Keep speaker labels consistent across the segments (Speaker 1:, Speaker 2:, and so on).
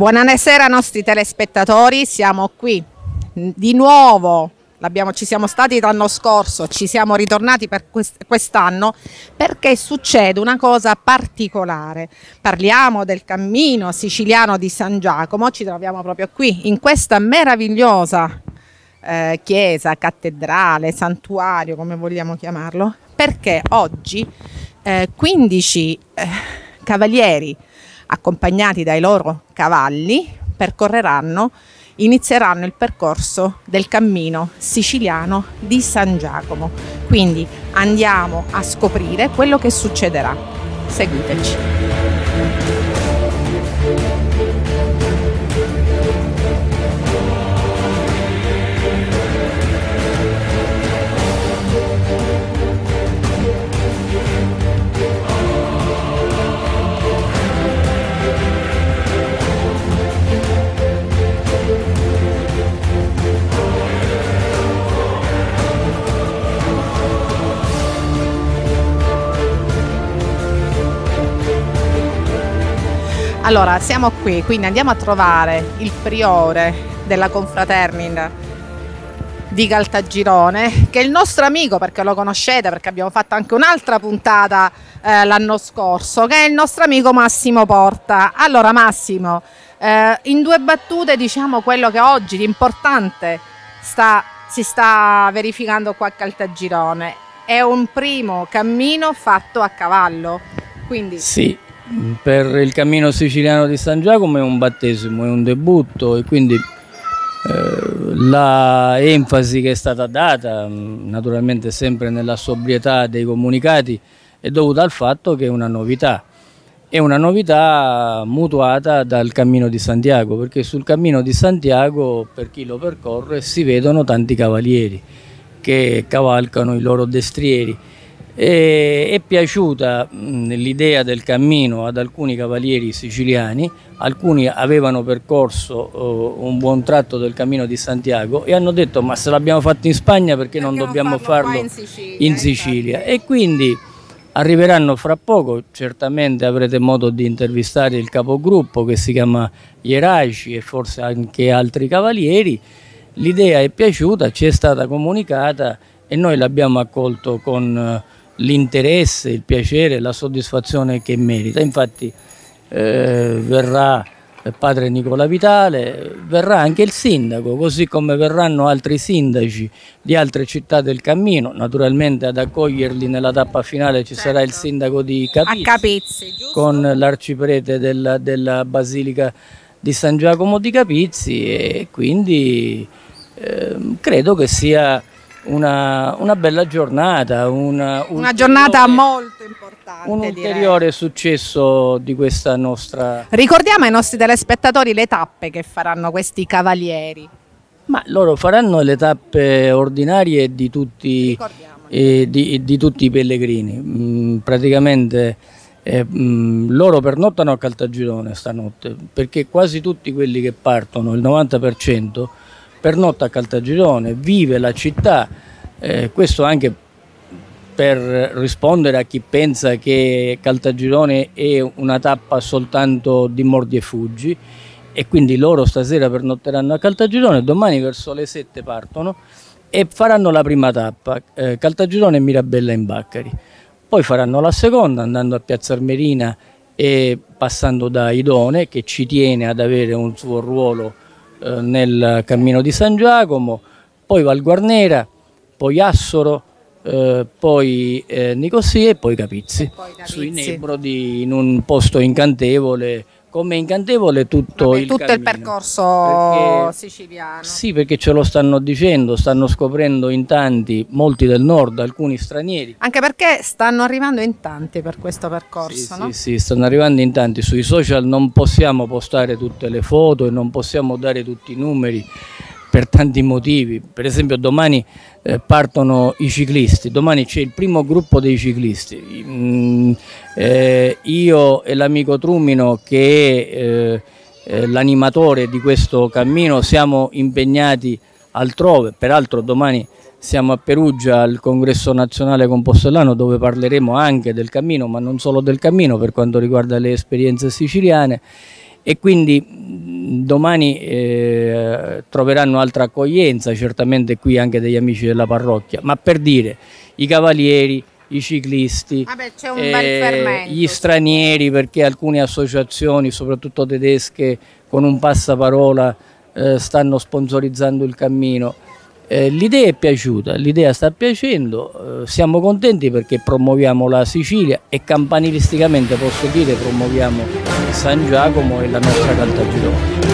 Speaker 1: Buonasera nostri telespettatori, siamo qui di nuovo, ci siamo stati l'anno scorso, ci siamo ritornati per quest'anno perché succede una cosa particolare. Parliamo del cammino siciliano di San Giacomo, ci troviamo proprio qui, in questa meravigliosa eh, chiesa, cattedrale, santuario, come vogliamo chiamarlo, perché oggi eh, 15 eh, cavalieri accompagnati dai loro cavalli percorreranno, inizieranno il percorso del cammino siciliano di San Giacomo. Quindi andiamo a scoprire quello che succederà. Seguiteci. Allora, siamo qui, quindi andiamo a trovare il priore della confraternita di Caltagirone, che è il nostro amico perché lo conoscete, perché abbiamo fatto anche un'altra puntata eh, l'anno scorso, che è il nostro amico Massimo Porta. Allora Massimo, eh, in due battute diciamo quello che oggi di importante sta, si sta verificando qua a Caltagirone. È un primo cammino fatto a cavallo. Quindi...
Speaker 2: Sì, per il cammino siciliano di San Giacomo è un battesimo, è un debutto e quindi eh, la enfasi che è stata data, naturalmente sempre nella sobrietà dei comunicati, è dovuta al fatto che è una novità. È una novità mutuata dal cammino di Santiago, perché sul cammino di Santiago, per chi lo percorre, si vedono tanti cavalieri che cavalcano i loro destrieri e è piaciuta l'idea del cammino ad alcuni cavalieri siciliani, alcuni avevano percorso uh, un buon tratto del cammino di Santiago e hanno detto ma se l'abbiamo fatto in Spagna perché, non dobbiamo farlo, in Sicilia? In Sicilia. E quindi arriveranno fra poco, certamente avrete modo di intervistare il capogruppo che si chiama Ieraici e forse anche altri cavalieri, l'idea è piaciuta, ci è stata comunicata e noi l'abbiamo accolto con... L'interesse, il piacere, la soddisfazione che merita. Infatti eh, verrà il padre Nicola Vitale, verrà anche il sindaco, così come verranno altri sindaci di altre città del cammino, naturalmente ad accoglierli nella tappa finale ci certo. sarà il certo. sindaco di Capizzi,
Speaker 1: Capizzi
Speaker 2: con l'arciprete della, della Basilica di San Giacomo di Capizzi e quindi eh, credo che sia una, una bella giornata, una,
Speaker 1: una giornata molto importante.
Speaker 2: Un ulteriore direi. successo di questa nostra...
Speaker 1: Ricordiamo ai nostri telespettatori le tappe che faranno questi cavalieri.
Speaker 2: Ma loro faranno le tappe ordinarie di tutti, eh, di, di tutti i pellegrini. Mm, praticamente eh, mm, loro pernottano a Caltagirone stanotte perché quasi tutti quelli che partono, il 90%, pernotta a Caltagirone, vive la città, eh, questo anche per rispondere a chi pensa che Caltagirone è una tappa soltanto di mordi e fuggi e quindi loro stasera pernotteranno a Caltagirone, domani verso le 7 partono e faranno la prima tappa, eh, Caltagirone e Mirabella in Baccari. Poi faranno la seconda andando a Piazza Armerina e passando da Idone che ci tiene ad avere un suo ruolo eh, nel cammino di San Giacomo, poi Val Guarnera, poi Assoro, eh, poi eh, Nicosia e poi Capizzi, e poi Capizzi. sui Nebrodi in un posto incantevole come incantevole tutto,
Speaker 1: Vabbè,
Speaker 2: il,
Speaker 1: tutto il percorso perché, siciliano.
Speaker 2: Sì, perché ce lo stanno dicendo, stanno scoprendo in tanti, molti del nord, alcuni stranieri.
Speaker 1: Anche perché stanno arrivando in tanti per questo percorso,
Speaker 2: sì,
Speaker 1: no?
Speaker 2: Sì, sì, stanno arrivando in tanti. Sui social non possiamo postare tutte le foto e non possiamo dare tutti i numeri per tanti motivi. Per esempio domani eh, partono i ciclisti, domani c'è il primo gruppo dei ciclisti. Mm, eh, io e l'amico Trumino che è eh, eh, l'animatore di questo cammino siamo impegnati altrove, peraltro domani siamo a Perugia al congresso nazionale compostellano dove parleremo anche del cammino ma non solo del cammino per quanto riguarda le esperienze siciliane e quindi domani eh, troveranno altra accoglienza, certamente qui anche degli amici della parrocchia, ma per dire i cavalieri, i ciclisti,
Speaker 1: Vabbè, eh,
Speaker 2: gli stranieri, perché alcune associazioni, soprattutto tedesche, con un passaparola eh, stanno sponsorizzando il cammino. Eh, l'idea è piaciuta, l'idea sta piacendo, eh, siamo contenti perché promuoviamo la Sicilia e campanilisticamente posso dire promuoviamo San Giacomo e la nostra Caltagirone.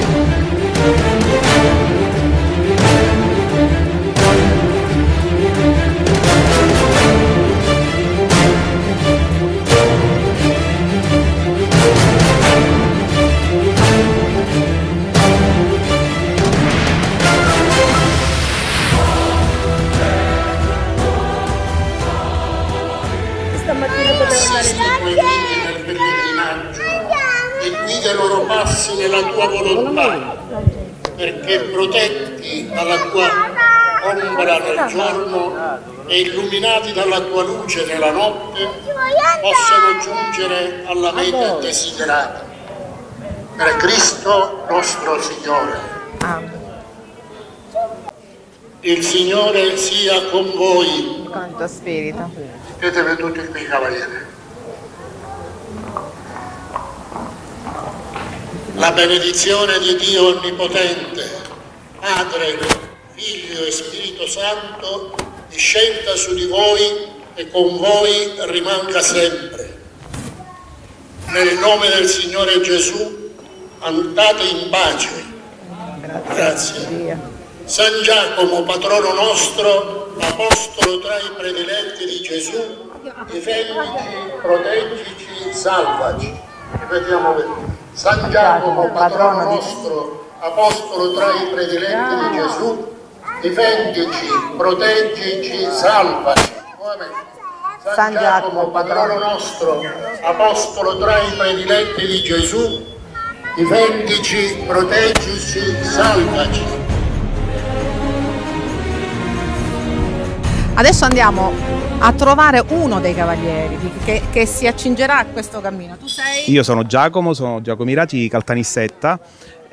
Speaker 3: E illuminati dalla tua luce nella notte, possano giungere alla meta desiderata. Per Cristo nostro Signore. Il Signore sia con voi.
Speaker 1: Con tuo spirito.
Speaker 3: Siete venuti qui, cavaliere. La benedizione di Dio Onnipotente, Padre, Figlio e Spirito Santo, discenda su di voi e con voi rimanga sempre. Nel nome del Signore Gesù, andate in pace. Grazie. San Giacomo, patrono nostro, apostolo tra i prediletti di Gesù, difendici, proteggici, salvaci. Ripetiamo San Giacomo, patrono nostro, apostolo tra i prediletti di Gesù, difendici, proteggici, salvaci. San Giacomo, patrono nostro, apostolo tra i prediletti di Gesù, difendici, proteggici, salvaci.
Speaker 1: Adesso andiamo a trovare uno dei cavalieri che, che, si accingerà a questo cammino. Tu sei?
Speaker 4: Io sono Giacomo, sono Giacomirati Caltanissetta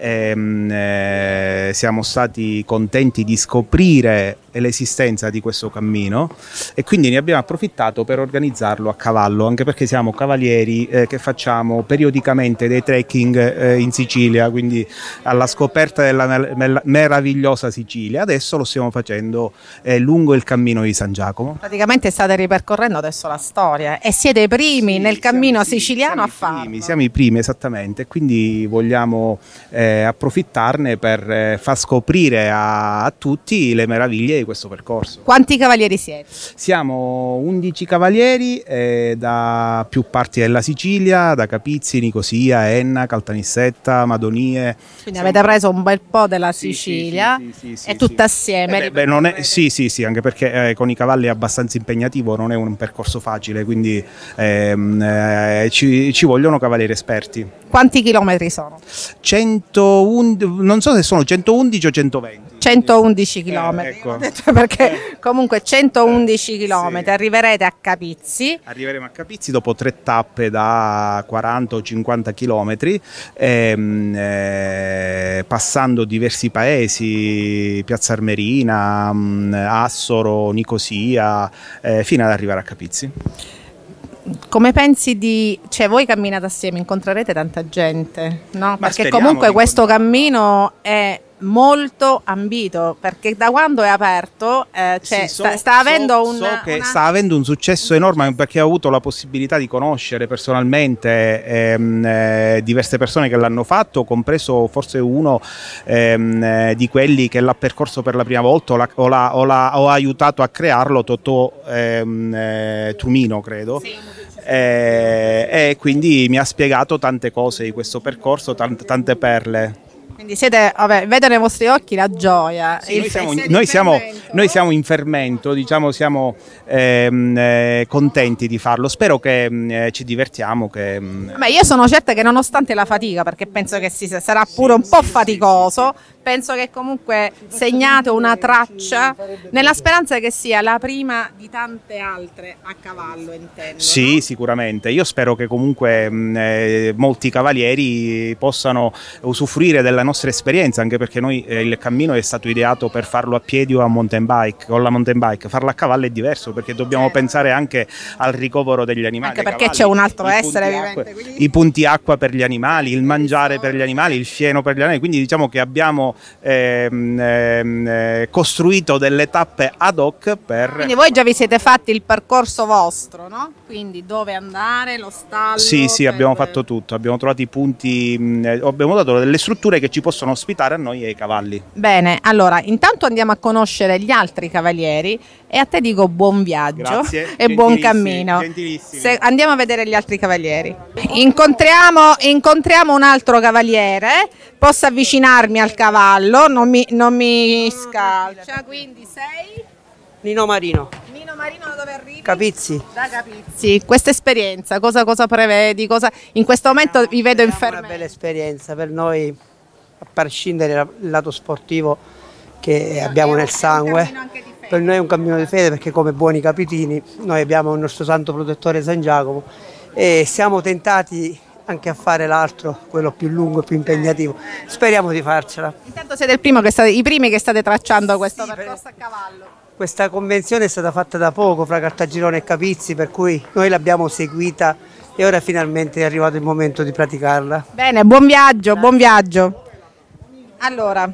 Speaker 4: ehm, eh, siamo stati contenti di scoprire l'esistenza di questo cammino e quindi ne abbiamo approfittato per organizzarlo a cavallo, anche perché siamo cavalieri eh, che facciamo periodicamente dei trekking eh, in Sicilia, quindi alla scoperta della meravigliosa Sicilia. Adesso lo stiamo facendo eh, lungo il cammino di San Giacomo.
Speaker 1: Praticamente state ripercorrendo adesso la storia e siete i primi sì, nel cammino siciliano a farlo.
Speaker 4: Siamo i primi esattamente, quindi vogliamo eh, approfittarne per eh, far scoprire a, a, tutti le meraviglie di questo percorso.
Speaker 1: Quanti cavalieri siete?
Speaker 4: Siamo 11 cavalieri eh, da più parti della Sicilia, da Capizzi, Nicosia, Enna, Caltanissetta, Madonie.
Speaker 1: Quindi avete preso un bel po' della Sicilia sì, sì, sì, e tutta assieme.
Speaker 4: Eh beh, beh, è, sì, sì, sì, anche perché eh, con i cavalli è abbastanza impegnativo, non è un percorso facile, quindi ehm, eh, ci, ci vogliono cavalieri esperti.
Speaker 1: Quanti chilometri sono?
Speaker 4: 100 111, non so se sono 111 o 120.
Speaker 1: 111 km, eh, ecco. perché comunque 111 km, sì. arriverete a Capizzi.
Speaker 4: Arriveremo a Capizzi dopo tre tappe da 40 o 50 km, ehm, eh, passando diversi paesi, Piazza Armerina, mm, Assoro, Nicosia, eh, fino ad arrivare a Capizzi
Speaker 1: come pensi di, cioè voi camminate assieme, incontrerete tanta gente, no? Ma Perché comunque questo cammino è molto ambito perché da quando è aperto eh, cioè, sì, so, sta, sta, avendo
Speaker 4: so,
Speaker 1: un,
Speaker 4: so una... sta avendo un successo enorme perché ho avuto la possibilità di conoscere personalmente ehm, eh, diverse persone che l'hanno fatto compreso forse uno ehm, eh, di quelli che l'ha percorso per la prima volta o, la, o, la, o, la, o ha aiutato a crearlo Totò ehm, eh, Trumino credo sì. Eh, e quindi mi ha spiegato tante cose di questo percorso, tante, tante perle.
Speaker 1: Quindi siete, vabbè, vedo nei vostri occhi la gioia.
Speaker 4: Sì, noi, siamo, noi, siamo, noi, siamo, in fermento, diciamo, siamo ehm, eh, contenti di farlo. Spero che mm, eh, ci divertiamo. Che,
Speaker 1: mm, Beh, io sono certa che nonostante la fatica, perché penso che si, sarà pure un po' faticoso, penso che comunque segnate una traccia nella speranza che sia la prima di tante altre a cavallo, intendo.
Speaker 4: Sì,
Speaker 1: no?
Speaker 4: sicuramente. Io spero che comunque mh, eh, molti cavalieri possano usufruire della nostra esperienza, anche perché noi eh, il cammino è stato ideato per farlo a piedi o a mountain bike, con la mountain bike. Farlo a cavallo è diverso perché dobbiamo
Speaker 1: Certo.
Speaker 4: pensare anche al ricovero degli animali.
Speaker 1: Anche perché c'è un altro
Speaker 4: i
Speaker 1: essere vivente, quindi-
Speaker 4: I punti acqua per gli animali, il mangiare per gli animali, il fieno per gli animali. Quindi diciamo che abbiamo ehm, ehm, eh, costruito delle tappe ad hoc per...
Speaker 1: Quindi voi già vi siete fatti il percorso vostro, no? Quindi dove andare, lo stallo.
Speaker 4: Sì, sì,
Speaker 1: per-
Speaker 4: abbiamo fatto tutto, abbiamo trovato i punti, mh, eh, abbiamo dato delle strutture che ci possono ospitare a noi e ai cavalli.
Speaker 1: Bene, allora intanto andiamo a conoscere gli altri cavalieri e a te dico buon viaggio
Speaker 4: Grazie,
Speaker 1: e buon cammino. Se- andiamo a vedere gli altri cavalieri. Incontriamo, incontriamo un altro cavaliere, posso avvicinarmi al cavallo, non mi, non mi scalcia, quindi sei
Speaker 5: Nino Marino,
Speaker 1: Nino Marino da dove arrivi?
Speaker 5: Capizzi.
Speaker 1: Da Capizzi. Questa esperienza, cosa, cosa prevedi? Cosa... In questo momento vi vedo
Speaker 5: È una bella esperienza per noi, a prescindere dal lato sportivo che abbiamo nel sangue. Per noi è un cammino di fede perché come buoni capitini noi abbiamo il nostro santo protettore San Giacomo e siamo tentati anche a fare l'altro, quello più lungo e più impegnativo. Speriamo di farcela.
Speaker 1: Intanto siete il primo che state, i primi che state tracciando questo
Speaker 5: Sì,
Speaker 1: percorso a cavallo.
Speaker 5: Questa convenzione è stata fatta da poco fra Cartagirone e Capizzi, per cui noi l'abbiamo seguita e ora finalmente è arrivato il momento di praticarla.
Speaker 1: Bene, buon viaggio, buon viaggio. Allora,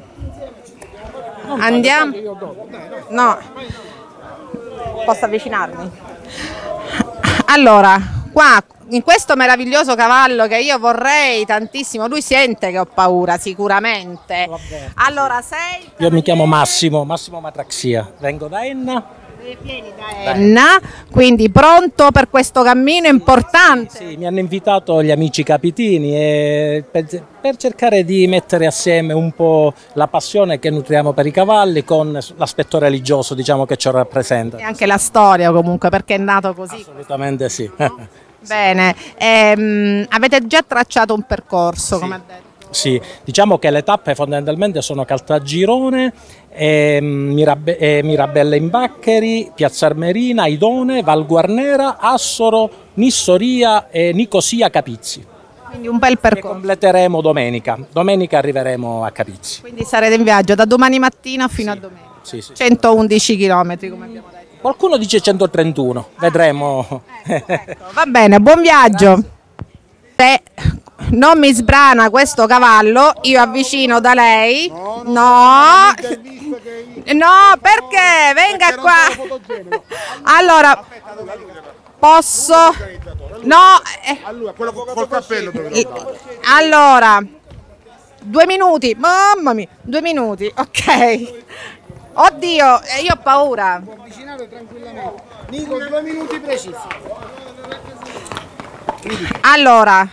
Speaker 1: andiamo. No, posso avvicinarmi? Allora, qua in questo meraviglioso cavallo che io vorrei tantissimo, lui sente che ho paura sicuramente. Allora, sei
Speaker 6: Io mi chiamo Massimo, Massimo Matraxia, vengo da Enna.
Speaker 1: vieni da Enna, quindi pronto per questo cammino importante.
Speaker 6: Sì, mi hanno invitato gli amici capitini e per, per cercare di mettere assieme un po' la passione che nutriamo per i cavalli con l'aspetto religioso diciamo, che ci rappresenta.
Speaker 1: E anche la storia comunque, perché è nato così.
Speaker 6: Assolutamente sì.
Speaker 1: Bene, ehm, avete già tracciato un percorso, come ha detto.
Speaker 6: Sì, diciamo che le tappe fondamentalmente sono Caltagirone, e Mirabe- e Mirabella in Baccheri, Piazza Armerina, Idone, Val Guarnera, Assoro, Nissoria e Nicosia Capizzi.
Speaker 1: Quindi un bel
Speaker 6: Che
Speaker 1: percorso.
Speaker 6: completeremo domenica. Domenica arriveremo a Capizzi.
Speaker 1: Quindi sarete in viaggio da domani mattina fino a domenica.
Speaker 6: Sì, sì.
Speaker 1: 111 km, come abbiamo detto.
Speaker 6: Qualcuno dice 131, vedremo.
Speaker 1: Ecco, va bene, buon viaggio. Se non mi sbrana questo cavallo, io avvicino da lei. No, no, perché? Venga qua. Allora, posso? No, eh,
Speaker 7: allora,
Speaker 1: due minuti, mamma mia, due minuti, ok. Oddio, eh, io ho paura.
Speaker 7: Avvicinare tranquillamente. Nico, due minuti precisi.
Speaker 1: Allora,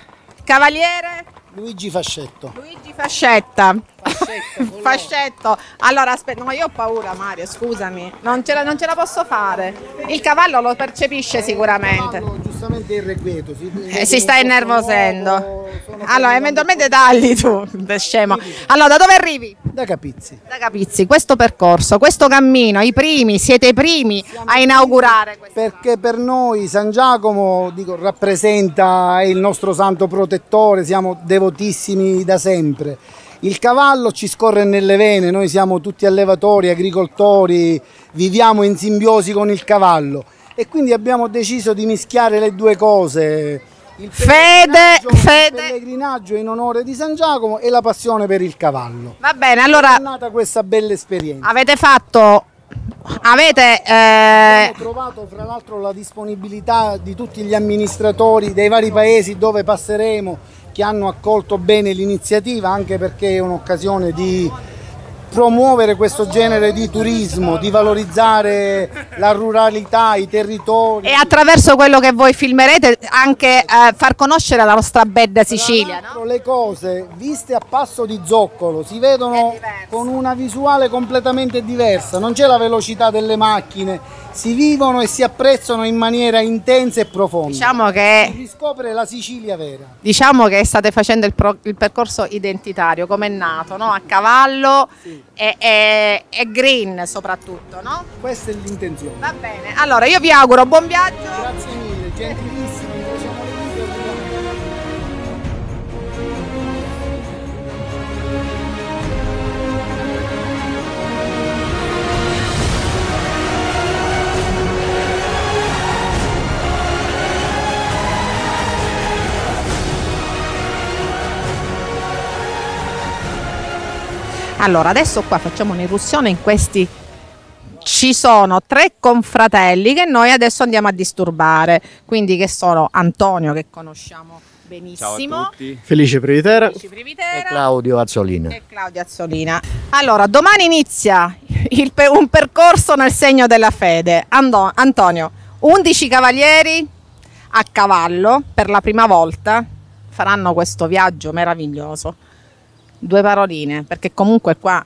Speaker 1: cavaliere
Speaker 7: Luigi Fascetto.
Speaker 1: Luigi Fascetta. Fascetto. Allora, aspetta, no, io ho paura, Mario, scusami. Non ce, la, non ce la posso fare. Il cavallo lo percepisce sicuramente.
Speaker 7: Giustamente irrequieto. Si,
Speaker 1: Eh, si sta innervosendo. Allora, eventualmente tagli tu, da scemo. Allora, da dove arrivi?
Speaker 7: Da Capizzi.
Speaker 1: Da Capizzi, questo percorso, questo cammino, i primi, siete i primi a inaugurare questo.
Speaker 7: Perché per noi San Giacomo dico, rappresenta il nostro santo protettore, siamo devotissimi da sempre. Il cavallo ci scorre nelle vene, noi siamo tutti allevatori, agricoltori, viviamo in simbiosi con il cavallo e quindi abbiamo deciso di mischiare le due cose. Il
Speaker 1: Fede,
Speaker 7: pellegrinaggio- il
Speaker 1: fede.
Speaker 7: pellegrinaggio in onore di San Giacomo e la passione per il cavallo.
Speaker 1: Va bene, allora
Speaker 7: È nata questa bella esperienza.
Speaker 1: avete fatto, avete... eh,
Speaker 7: Abbiamo trovato fra l'altro la disponibilità di tutti gli amministratori dei vari paesi dove passeremo che hanno accolto bene l'iniziativa anche perché è un'occasione di promuovere questo genere di turismo, di valorizzare la ruralità, i territori.
Speaker 1: E attraverso quello che voi filmerete anche eh, far conoscere la nostra bella Sicilia.
Speaker 7: No? Le cose viste a passo di zoccolo si vedono con una visuale completamente diversa, non c'è la velocità delle macchine, si vivono e si apprezzano in maniera intensa e profonda.
Speaker 1: Diciamo che
Speaker 7: si riscopre la Sicilia vera.
Speaker 1: Diciamo che state facendo il, il percorso identitario, come è nato, no? a cavallo sì. E, e, e, green soprattutto. No?
Speaker 7: Questa è l'intenzione.
Speaker 1: Va bene, allora io vi auguro buon viaggio.
Speaker 7: Grazie mille, gentilissimo.
Speaker 1: Allora, adesso qua facciamo un'irruzione in questi ci sono tre confratelli che noi adesso andiamo a disturbare, quindi che sono Antonio che conosciamo benissimo,
Speaker 8: Felice Privitera.
Speaker 1: Felice Privitera
Speaker 9: e Claudio Azzolina.
Speaker 1: E Claudio Azzolina. Allora, domani inizia il, un percorso nel segno della fede. Ando, Antonio, 11 cavalieri a cavallo per la prima volta faranno questo viaggio meraviglioso due paroline, perché comunque qua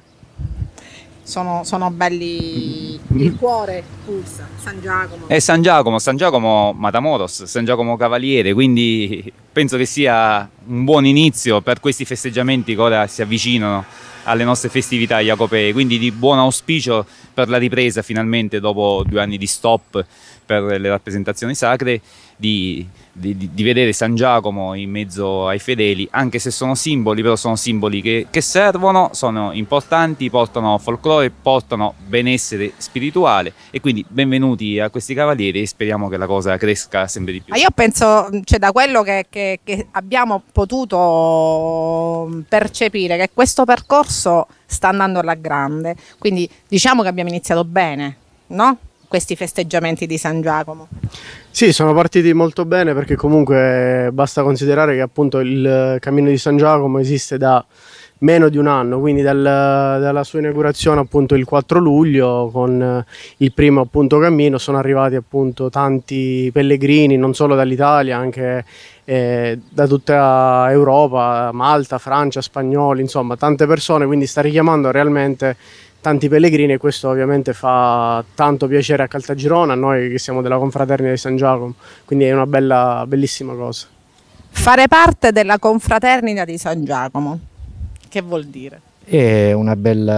Speaker 1: sono, sono, belli. Il cuore pulsa, San Giacomo.
Speaker 10: È San Giacomo, San Giacomo Matamoros, San Giacomo Cavaliere, quindi penso che sia un buon inizio per questi festeggiamenti che ora si avvicinano alle nostre festività jacopee, quindi di buon auspicio per la ripresa finalmente dopo due anni di stop per le rappresentazioni sacre di, di, di, vedere San Giacomo in mezzo ai fedeli, anche se sono simboli, però sono simboli che, che servono, sono importanti, portano folklore, portano benessere spirituale e quindi benvenuti a questi cavalieri e speriamo che la cosa cresca sempre di più.
Speaker 1: Ma io penso, cioè, da quello che, che, che abbiamo potuto percepire, che questo percorso sta andando alla grande, quindi diciamo che abbiamo iniziato bene, no? Questi festeggiamenti di San Giacomo?
Speaker 8: Sì, sono partiti molto bene perché comunque basta considerare che appunto il cammino di San Giacomo esiste da meno di un anno, quindi dal, dalla sua inaugurazione appunto il 4 luglio con il primo appunto cammino sono arrivati appunto tanti pellegrini non solo dall'Italia, anche eh, da tutta Europa, Malta, Francia, spagnoli, insomma tante persone, quindi sta richiamando realmente tanti pellegrini e questo ovviamente fa tanto piacere a Caltagirone, a noi che siamo della confraternita di San Giacomo, quindi è una bella, bellissima cosa.
Speaker 1: Fare parte della confraternita di San Giacomo, che vuol dire?
Speaker 9: È una bella,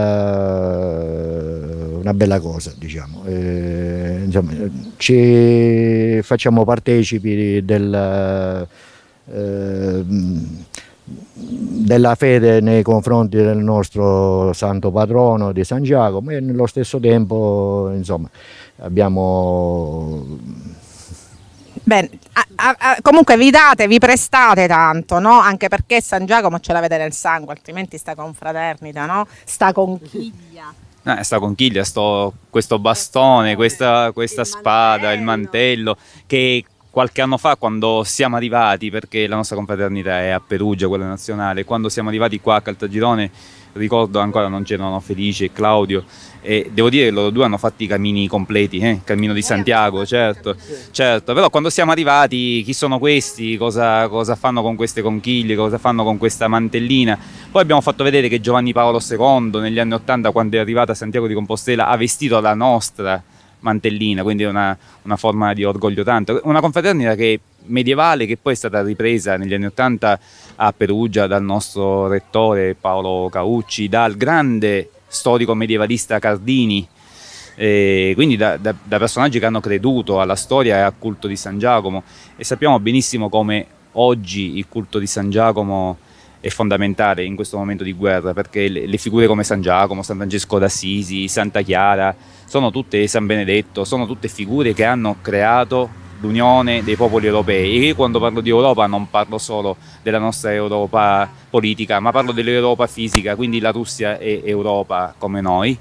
Speaker 9: una bella cosa, diciamo. Eh, insomma, ci facciamo partecipi del... Eh, della fede nei confronti del nostro santo patrono di San Giacomo e nello stesso tempo insomma abbiamo
Speaker 1: Bene, a, a, comunque vi date, vi prestate tanto, no? Anche perché San Giacomo ce l'avete nel sangue, altrimenti sta confraternita, no? Sta conchiglia.
Speaker 10: Eh, sta conchiglia, sto, questo bastone, questa, questa spada, il mantello, che qualche anno fa quando siamo arrivati, perché la nostra confraternita è a Perugia, quella nazionale, quando siamo arrivati qua a Caltagirone, ricordo ancora non c'erano Felice e Claudio, e devo dire che loro due hanno fatto i cammini completi, eh? il cammino di Santiago, certo, certo, però quando siamo arrivati chi sono questi, cosa, cosa fanno con queste conchiglie, cosa fanno con questa mantellina, poi abbiamo fatto vedere che Giovanni Paolo II negli anni Ottanta quando è arrivato a Santiago di Compostela ha vestito la nostra mantellina, quindi una, una forma di orgoglio tanto. Una confraternita che medievale che poi è stata ripresa negli anni Ottanta a Perugia dal nostro rettore Paolo Caucci, dal grande storico medievalista Cardini, eh, quindi da, da, da, personaggi che hanno creduto alla storia e al culto di San Giacomo e sappiamo benissimo come oggi il culto di San Giacomo è fondamentale in questo momento di guerra perché le, le figure come San Giacomo, San Francesco d'Assisi, Santa Chiara sono tutte San Benedetto, sono tutte figure che hanno creato l'unione dei popoli europei. E io quando parlo di Europa non parlo solo della nostra Europa politica ma parlo dell'Europa fisica, quindi la Russia è Europa come noi.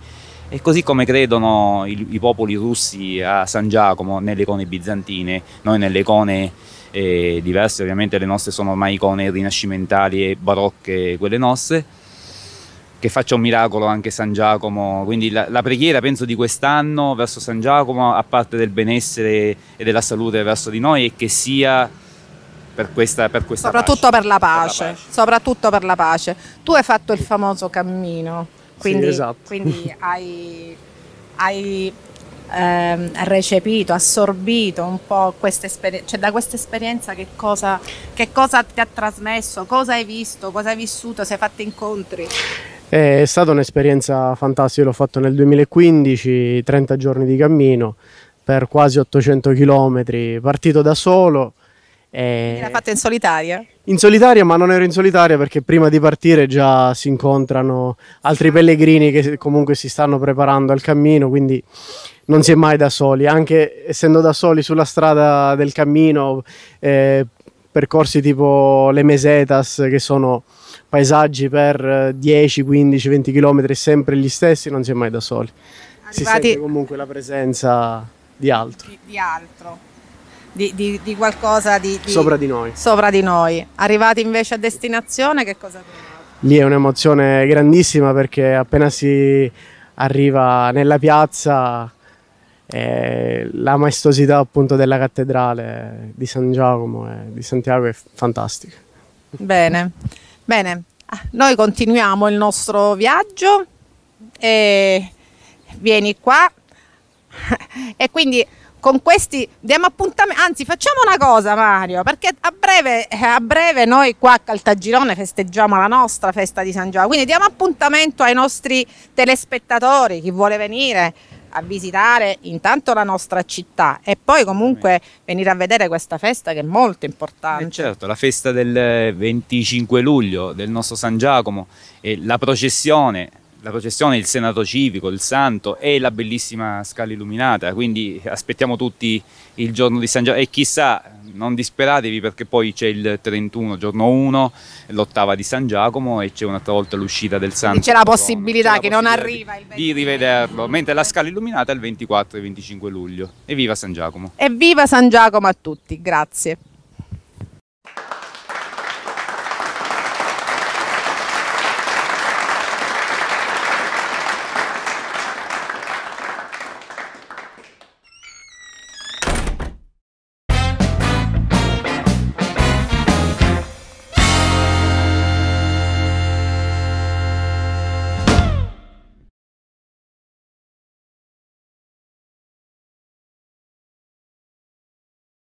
Speaker 10: E così come credono i, i popoli russi a San Giacomo nelle icone bizantine, noi nelle icone eh, diverse, ovviamente le nostre sono ormai icone rinascimentali e barocche quelle nostre, che faccia un miracolo anche San Giacomo. Quindi la, la, preghiera, penso, di quest'anno verso San Giacomo, a parte del benessere e della salute verso di noi, è che sia per questa, per questa
Speaker 1: soprattutto
Speaker 10: pace.
Speaker 1: per la pace, per la pace. soprattutto per la pace. Tu hai fatto il famoso cammino, quindi,
Speaker 8: sì, esatto.
Speaker 1: quindi hai, hai ehm, recepito, assorbito un po' questa esperienza, cioè da questa esperienza che cosa, che cosa ti ha trasmesso, cosa hai visto, cosa hai vissuto, se hai fatto incontri?
Speaker 8: È stata un'esperienza fantastica, l'ho fatto nel 2015, 30 giorni di cammino per quasi 800 km, partito da solo.
Speaker 1: E... L'ha fatta in solitaria?
Speaker 8: In solitaria, ma non ero in solitaria perché prima di partire già si incontrano altri pellegrini che comunque si stanno preparando al cammino, quindi non si è mai da soli, anche essendo da soli sulla strada del cammino, eh, percorsi tipo le mesetas che sono paesaggi per 10, 15, 20 km sempre gli stessi, non si è mai da soli. Arrivati... Si sente comunque la presenza di altro.
Speaker 1: Di, di altro. Di, di, di, qualcosa di,
Speaker 8: sopra di noi.
Speaker 1: Sopra di noi. Arrivati invece a destinazione, che cosa
Speaker 8: Lì è un'emozione grandissima perché appena si arriva nella piazza eh, la maestosità appunto della cattedrale di San Giacomo e di Santiago è fantastica.
Speaker 1: Bene. Bene, ah, noi continuiamo il nostro viaggio e vieni qua e quindi con questi diamo appuntamento, anzi facciamo una cosa Mario, perché a breve, a breve noi qua a Caltagirone festeggiamo la nostra festa di San Giacomo, quindi diamo appuntamento ai nostri telespettatori, chi vuole venire a visitare intanto la nostra città e poi comunque venire a vedere questa festa che è molto importante.
Speaker 10: Eh certo, la festa del 25 luglio del nostro San Giacomo e la processione la processione, il senato civico, il santo e la bellissima scala illuminata, quindi aspettiamo tutti il giorno di San Giacomo e chissà, non disperatevi perché poi c'è il 31, giorno 1, l'ottava di San Giacomo e c'è un'altra volta l'uscita del santo.
Speaker 1: C'è la possibilità che non arriva il
Speaker 10: 20. Di rivederlo, mentre la scala illuminata è il 24 e 25 luglio. Evviva San Giacomo!
Speaker 1: Evviva San Giacomo a tutti, grazie!